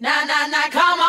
Nah, nah, nah, come on.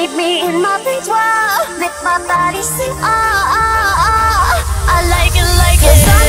keep me in my big world Make my body sing oh, oh, oh. I like it, like it